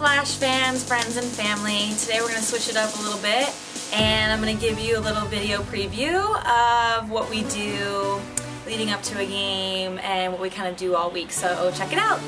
friends, friends, and family. Today we're going to switch it up a little bit and I'm going to give you a little video preview of what we do leading up to a game and what we kind of do all week. So check it out.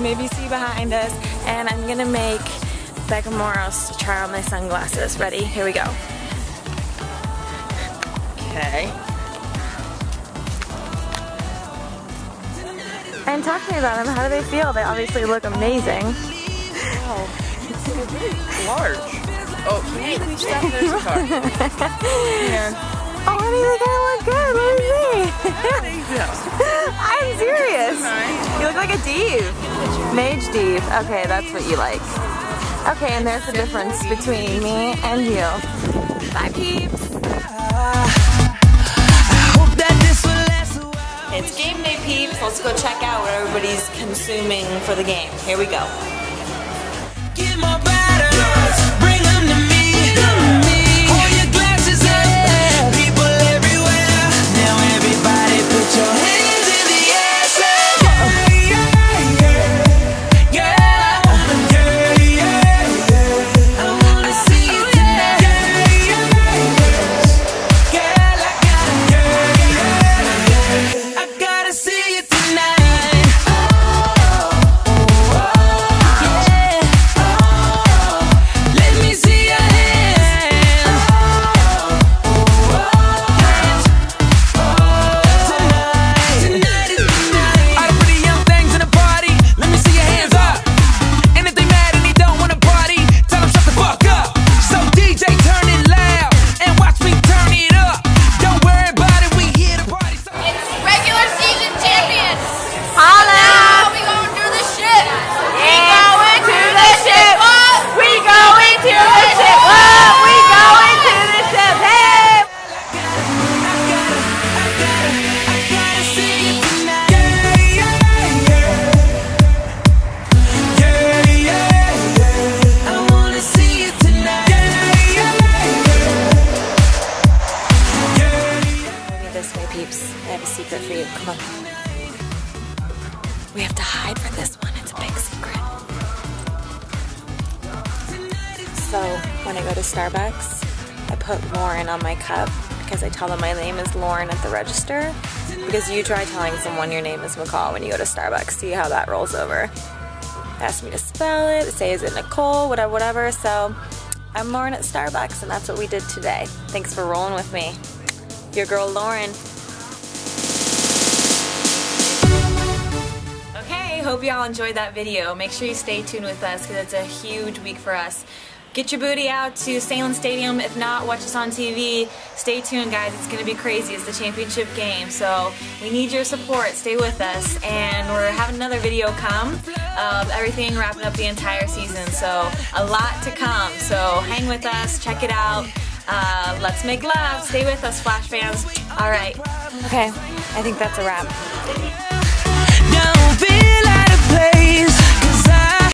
Maybe see behind us. And I'm gonna make Becca Moros try on my sunglasses. Ready? Here we go. Okay. And talk to me about them. How do they feel? They obviously look amazing. Wow, large. Oh, can you stop? There's a car. Here. Oh, honey, they kind of look good. Let me see. Serious. You look like a div. Mage Div. Okay, that's what you like. Okay, and there's the difference between me and you. Bye, peeps. It's game day, peeps. Let's go check out what everybody's consuming for the game. Here we go. We have to hide for this one. It's a big secret. So when I go to Starbucks, I put Lauren on my cup because I tell them my name is Lauren at the register. Because you try telling someone your name is McCall when you go to Starbucks. See how that rolls over. Ask me to spell it, say is it Nicole, whatever, whatever. So I'm Lauren at Starbucks, and that's what we did today. Thanks for rolling with me. Your girl Lauren. Hope y'all enjoyed that video. Make sure you stay tuned with us because it's a huge week for us. Get your booty out to Sahlen Stadium. If not, watch us on TV. Stay tuned, guys. It's going to be crazy. It's the championship game. So we need your support. Stay with us. And we're having another video come of everything wrapping up the entire season. So a lot to come. So hang with us. Check it out. Uh, let's make love. Stay with us, Flash fans. All right. Okay. I think that's a wrap place